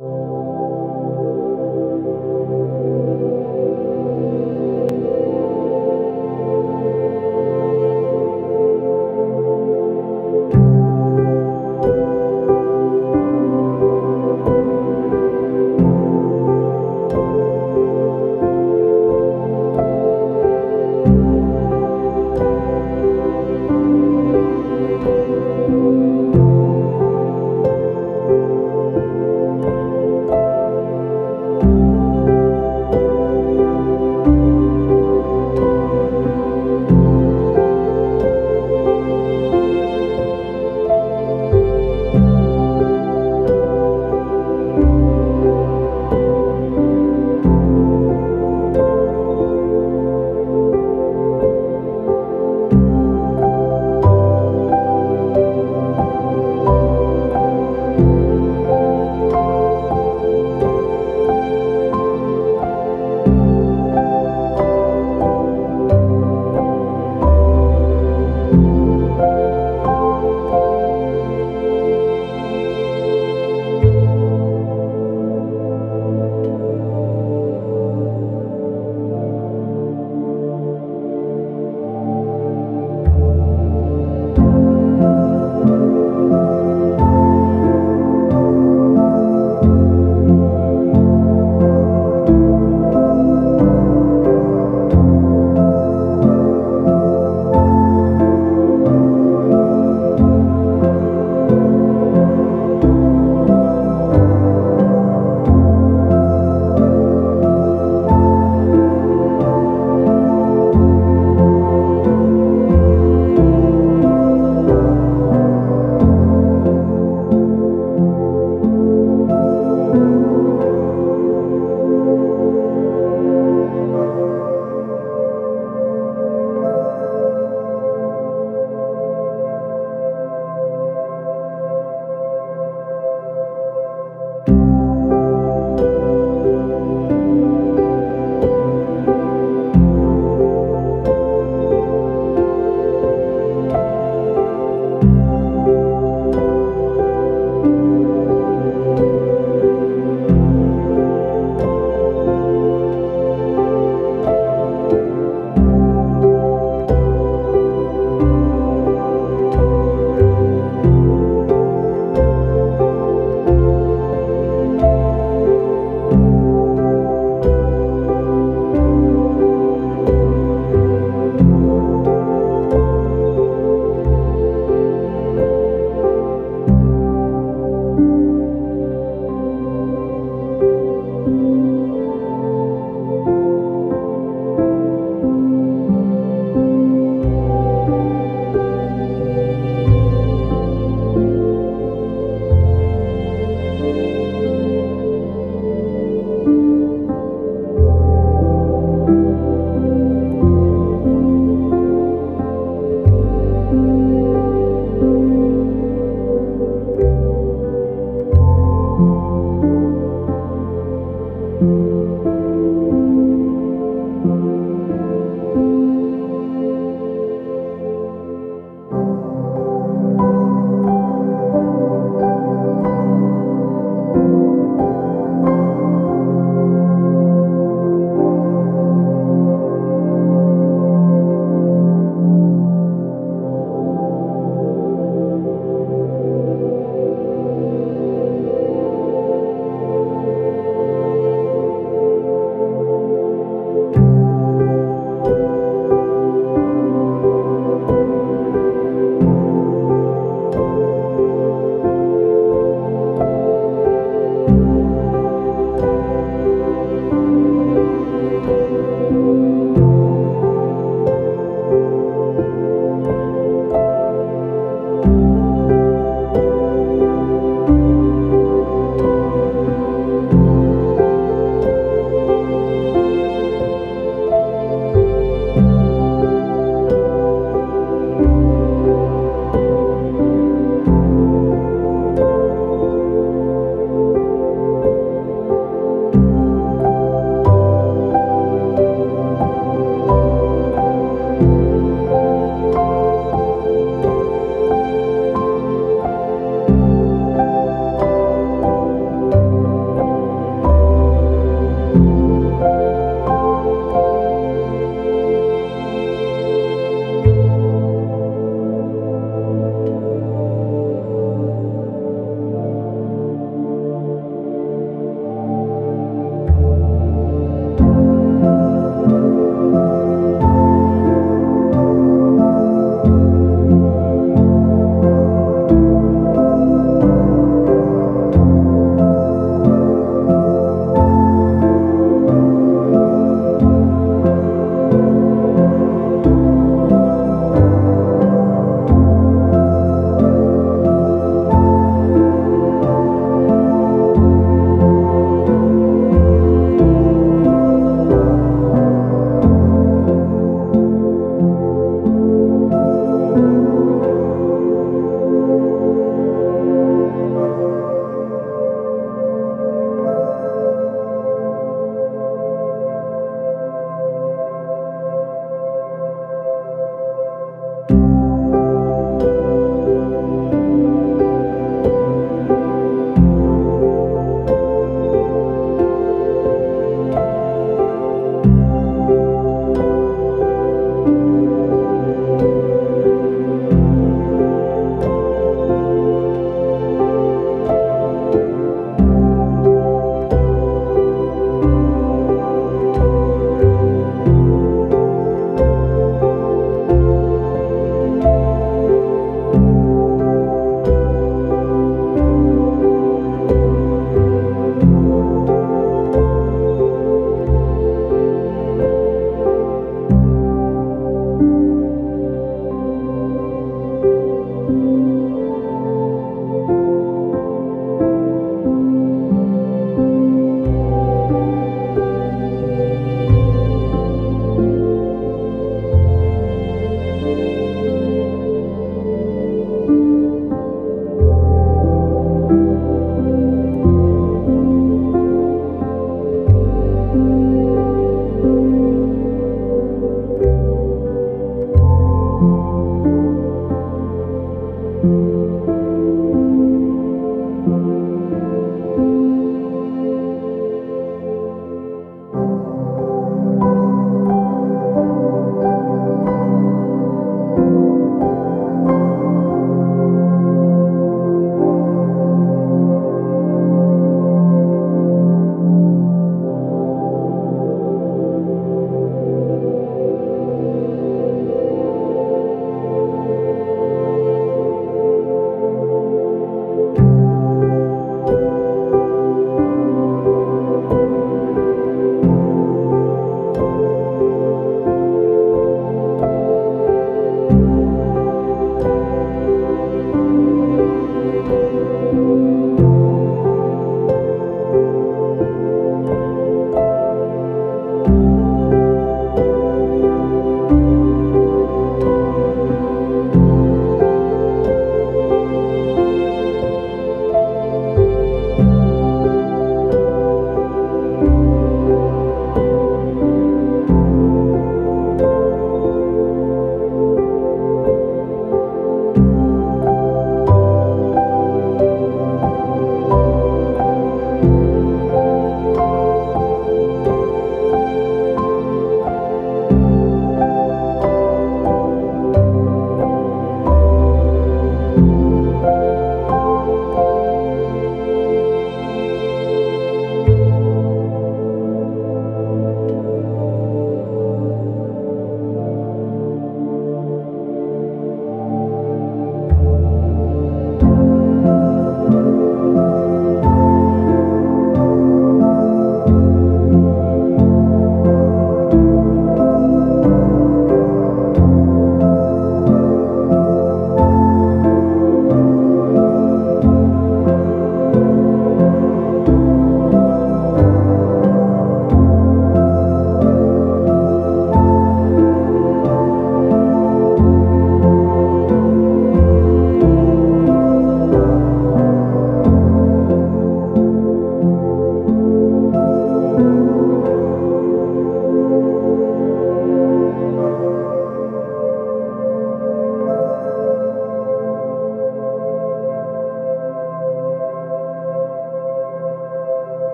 you